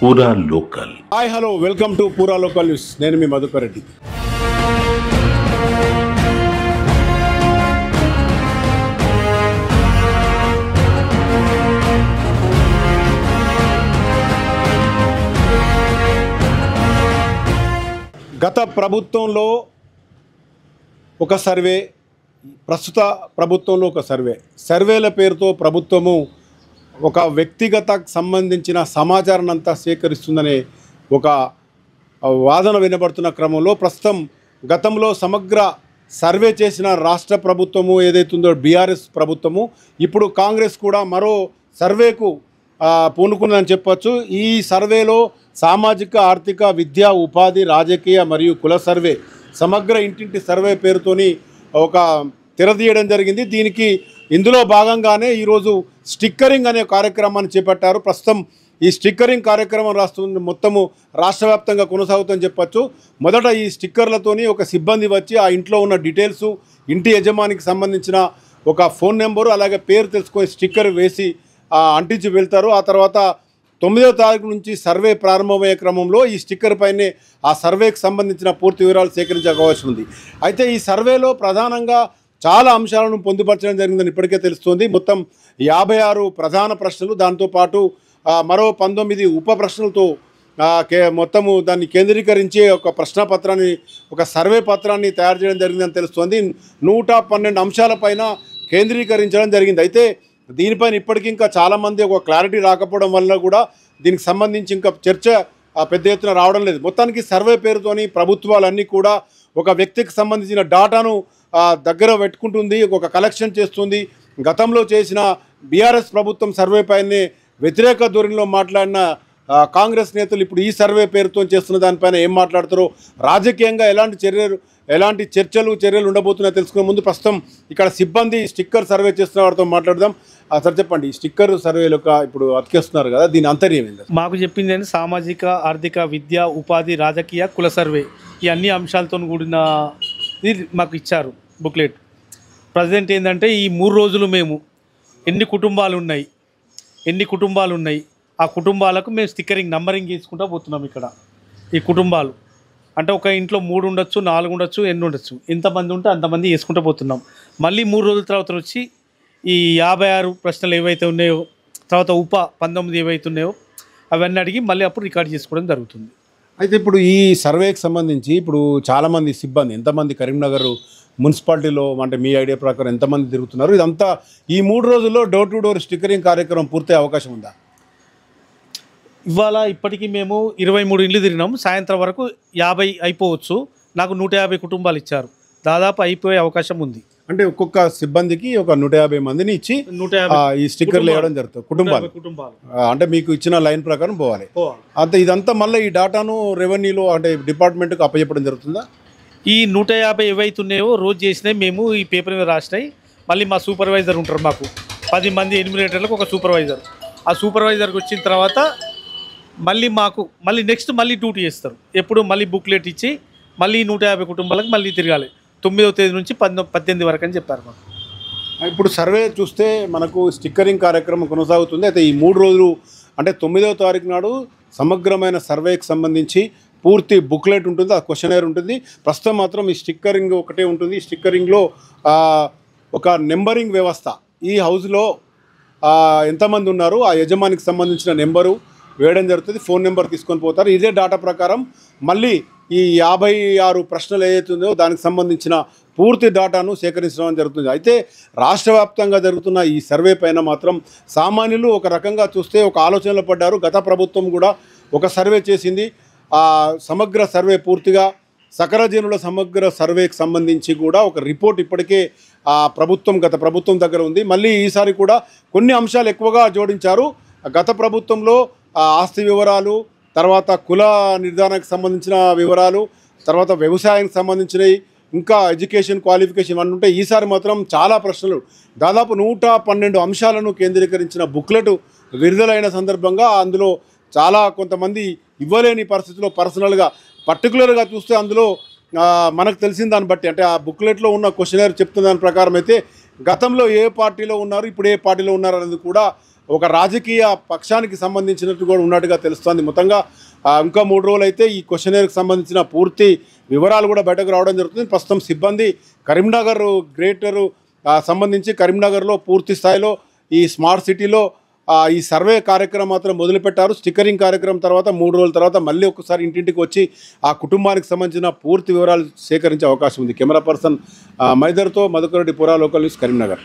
Poora local hi hello welcome to Poora local news నేను మీ మధుకర్ రెడ్డి. గత ప్రభుత్వంలో ఒక సర్వే ప్రస్తుత ప్రభుత్వంలో ఒక సర్వే. సర్వేల పేరుతో ప్రభుత్వము ఒక వ్యక్తిగత సంబంధించిన సమాచారాన్ని అంతా సేకరిస్తుందనే ఒక వాదన వినబడుతున్న క్రమంలో ప్రస్తుతం గతంలో సమగ్ర సర్వే చేసిన రాష్ట్ర ప్రభుత్వము ఏదైతుందో బీఆర్ఎస్ ప్రభుత్వము ఇప్పుడు కాంగ్రెస్ కూడా మరో సర్వేకు పూనుకుందని చెప్పచ్చు. ఈ సర్వేలో సామాజిక ఆర్థిక విద్యా ఉపాధి రాజకీయ మరియు కుల సర్వే సమగ్ర ఇంటింటి సర్వే పేరుతోని ఒక తెరదీయడం జరిగింది. దీనికి ఇందులో భాగంగానే ఈరోజు స్టిక్కరింగ్ అనే కార్యక్రమాన్ని చేపట్టారు. ప్రస్తుతం ఈ స్టిక్కరింగ్ కార్యక్రమం రాస్తుంది మొత్తము రాష్ట్ర వ్యాప్తంగా కొనసాగుతుందని చెప్పొచ్చు. మొదట ఈ స్టిక్కర్లతోని ఒక సిబ్బంది వచ్చి ఆ ఇంట్లో ఉన్న డీటెయిల్స్ ఇంటి యజమానికి సంబంధించిన ఒక ఫోన్ నెంబరు అలాగే పేరు తెలుసుకొని స్టిక్కర్ వేసి అంటించి వెళ్తారు. ఆ తర్వాత తొమ్మిదో తారీఖు నుంచి సర్వే ప్రారంభమయ్యే క్రమంలో ఈ స్టిక్కర్ పైనే ఆ సర్వేకి సంబంధించిన పూర్తి వివరాలు సేకరించే అవకాశం ఉంది. అయితే ఈ సర్వేలో ప్రధానంగా చాలా అంశాలను పొందుపరచడం జరిగిందని ఇప్పటికే తెలుస్తుంది. మొత్తం యాభై ఆరు ప్రధాన ప్రశ్నలు. దాంతోపాటు మరో పంతొమ్మిది ఉప ప్రశ్నలతో కే మొత్తము దాన్ని కేంద్రీకరించి ఒక ప్రశ్న పత్రాన్ని ఒక సర్వే పత్రాన్ని తయారు చేయడం జరిగిందని తెలుస్తుంది. నూట పన్నెండు అంశాలపైన కేంద్రీకరించడం జరిగింది. అయితే దీనిపైన ఇప్పటికీ ఇంకా చాలామంది ఒక క్లారిటీ రాకపోవడం వల్ల కూడా దీనికి సంబంధించి ఇంకా చర్చ పెద్ద ఎత్తున రావడం లేదు. మొత్తానికి సర్వే పేరుతోని ప్రభుత్వాలన్నీ కూడా ఒక వ్యక్తికి సంబంధించిన డాటాను దగ్గర పెట్టుకుంటుంది ఒక కలెక్షన్ చేస్తుంది. గతంలో చేసిన బీఆర్ఎస్ ప్రభుత్వం సర్వే పైనే వ్యతిరేక ధోరణిలో మాట్లాడిన కాంగ్రెస్ నేతలు ఇప్పుడు ఈ సర్వే పేరుతో చేస్తున్న దానిపైన ఏం మాట్లాడతారో రాజకీయంగా ఎలాంటి చర్యలు ఎలాంటి చర్చలు చర్యలు ఉండబోతున్నాయో తెలుసుకునే ముందు ప్రస్తుతం ఇక్కడ సిబ్బంది స్టిక్కర్ సర్వే చేస్తున్న వారితో మాట్లాడదాం. సార్ చెప్పండి స్టిక్కర్ సర్వేలు ఒక ఇప్పుడు అతికేస్తున్నారు కదా దీని అంతర్యం ఏంది? మాకు చెప్పింది ఏంటి సామాజిక ఆర్థిక విద్య ఉపాధి రాజకీయ కుల సర్వే. ఈ అన్ని అంశాలతో కూడిన ఇది మాకు ఇచ్చారు బుక్లెట్. ప్రజెంట్ ఏంటంటే ఈ మూడు రోజులు మేము ఎన్ని కుటుంబాలు ఉన్నాయి ఎన్ని కుటుంబాలు ఉన్నాయి ఆ కుటుంబాలకు మేము స్టిక్కరింగ్ నంబరింగ్ తీసుకుంటూ పోతున్నాం ఇక్కడ. ఈ కుటుంబాలు. అంటే ఒక ఇంట్లో మూడు ఉండొచ్చు నాలుగు ఉండొచ్చు ఎన్ని ఉండొచ్చు. ఎంతమంది ఉంటే అంతమంది వేసుకుంటూ పోతున్నాం. మళ్ళీ మూడు రోజుల తర్వాత వచ్చి ఈ యాభై ఆరు ప్రశ్నలు ఏవైతే ఉన్నాయో తర్వాత ఉప పంతొమ్మిది ఏవైతే ఉన్నాయో అవన్నీ అడిగి మళ్ళీ అప్పుడు రికార్డ్ చేసుకోవడం జరుగుతుంది. అయితే ఇప్పుడు ఈ సర్వేకి సంబంధించి ఇప్పుడు చాలామంది సిబ్బంది ఎంతమంది కరీంనగర్ మున్సిపాలిటీలో అంటే మీ ఐడియా ప్రకారం ఎంతమంది తిరుగుతున్నారు? ఇదంతా ఈ మూడు రోజుల్లో డోర్ టు డోర్ స్టిక్కరింగ్ కార్యక్రమం పూర్తయ్యే అవకాశం ఉందా? ఇవాళ ఇప్పటికీ మేము ఇరవై మూడు ఇల్లు తిరిగినాము సాయంత్రం వరకు యాభై అయిపోవచ్చు. నాకు నూట యాభై కుటుంబాలు ఇచ్చారు. దాదాపు అయిపోయే అవకాశం ఉంది. అంటే ఒక్కొక్క సిబ్బందికి ఒక నూట యాభై మందిని ఇచ్చి నూట ఈ స్టిక్కర్లు వేయడం జరుగుతుంది కుటుంబాలు. అంటే మీకు ఇచ్చిన లైన్ ప్రకారం పోవాలి. అంతే ఇదంతా మళ్ళీ ఈ డాటాను రెవెన్యూలో అంటే డిపార్ట్మెంట్కి అప్పచెప్పడం జరుగుతుందా? ఈ నూట యాభై ఏవైతే ఉన్నాయో రోజు చేసినాయి మేము ఈ పేపర్ మీద రాసినాయి. మళ్ళీ మా సూపర్వైజర్ ఉంటారు మాకు. పది మంది ఎనిమిరేటర్లకు ఒక సూపర్వైజర్. ఆ సూపర్వైజర్కి వచ్చిన తర్వాత మళ్ళీ మాకు మళ్ళీ నెక్స్ట్ మళ్ళీ డ్యూటీ చేస్తారు. ఎప్పుడు మళ్ళీ బుక్లెట్ ఇచ్చి మళ్ళీ నూట యాభై కుటుంబాలకు మళ్ళీ తిరగాలి. తొమ్మిదవ తేదీ నుంచి పంతొ పద్దెనిమిది వరకు అని చెప్పారు మాకు. ఇప్పుడు సర్వే చూస్తే మనకు స్టిక్కరింగ్ కార్యక్రమం కొనసాగుతుంది. అయితే ఈ మూడు రోజులు అంటే తొమ్మిదవ తారీఖు నాడు సమగ్రమైన సర్వేకి సంబంధించి పూర్తి బుక్లెట్ ఉంటుంది ఆ క్వశ్చనర్ ఉంటుంది. ప్రస్తుతం మాత్రం ఈ స్టిక్కరింగ్ ఒకటే ఉంటుంది. ఈ స్టిక్కరింగ్లో ఒక నెంబరింగ్ వ్యవస్థ. ఈ హౌస్లో ఎంతమంది ఉన్నారు? ఆ యజమానికి సంబంధించిన నెంబరు వేయడం జరుగుతుంది. ఫోన్ నెంబర్ తీసుకొని పోతారు. ఇదే డాటా ప్రకారం మళ్ళీ ఈ యాభై ఆరు ప్రశ్నలు ఏదైతుందో దానికి సంబంధించిన పూర్తి డాటాను సేకరించడం జరుగుతుంది. అయితే రాష్ట్ర వ్యాప్తంగా జరుగుతున్న ఈ సర్వే పైన మాత్రం సామాన్యులు ఒక రకంగా చూస్తే ఒక ఆలోచనలో పడ్డారు. గత ప్రభుత్వం కూడా ఒక సర్వే చేసింది. ఆ సమగ్ర సర్వే పూర్తిగా సకల జనుల సమగ్ర సర్వేకి సంబంధించి కూడా ఒక రిపోర్ట్ ఇప్పటికే ఆ ప్రభుత్వం గత ప్రభుత్వం దగ్గర ఉంది. మళ్ళీ ఈసారి కూడా కొన్ని అంశాలు ఎక్కువగా జోడించారు. గత ప్రభుత్వంలో ఆస్తి వివరాలు తర్వాత కుల నిర్ధారణకు సంబంధించిన వివరాలు తర్వాత వ్యవసాయానికి సంబంధించినవి ఇంకా ఎడ్యుకేషన్ క్వాలిఫికేషన్ అన్నీ ఉంటాయి ఈసారి మాత్రం చాలా ప్రశ్నలు. దాదాపు నూట పన్నెండు అంశాలను కేంద్రీకరించిన బుక్లెట్ విడుదలైన సందర్భంగా అందులో చాలా కొంతమంది ఇవ్వలేని పరిస్థితిలో పర్సనల్గా పర్టికులర్గా చూస్తే అందులో మనకు తెలిసిన దాన్ని బట్టి అంటే ఆ బుక్లెట్లో ఉన్న క్వశ్చనర్ చెప్తున్న దాని ప్రకారం అయితే గతంలో ఏ పార్టీలో ఉన్నారు ఇప్పుడు ఏ పార్టీలో ఉన్నారు అనేది కూడా ఒక రాజకీయ పక్షానికి సంబంధించినట్టు కూడా ఉన్నట్టుగా తెలుస్తోంది. మొత్తంగా ఇంకా మూడు రోజులు అయితే ఈ క్వశ్చనర్కి సంబంధించిన పూర్తి వివరాలు కూడా బయటకు రావడం జరుగుతుంది. ప్రస్తుతం సిబ్బంది కరీంనగర్ గ్రేటర్ సంబంధించి కరీంనగర్లో పూర్తి స్థాయిలో ఈ స్మార్ట్ సిటీలో ఈ సర్వే కార్యక్రమం మాత్రం మొదలుపెట్టారు. స్టిక్కరింగ్ కార్యక్రమం తర్వాత మూడు రోజుల తర్వాత మళ్ళీ ఒకసారి ఇంటింటికి వచ్చి ఆ కుటుంబానికి సంబంధించిన పూర్తి వివరాలు సేకరించే అవకాశం ఉంది. కెమెరా పర్సన్ మైదర్తో మధుకరెడ్డి పురా లోకల్ న్యూస్ కరీంనగర్.